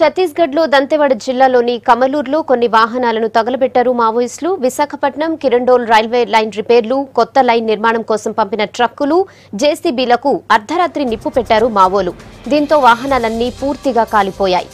ఛత్తీస్గఢ్లో దంతెవాడ జిల్లాలోని కమలూరులో కొన్ని వాహనాలను తగలబెట్టారు మావోయిస్టులు. విశాఖపట్నం కిరండోల్ రైల్వే లైన్ రిపేర్లు కొత్త లైన్ నిర్మాణం కోసం పంపిన ట్రక్కులు జేసీబీలకు అర్ధరాత్రి నిప్పు పెట్టారు మావోలు. దీంతో వాహనాలన్నీ పూర్తిగా కాలిపోయాయి.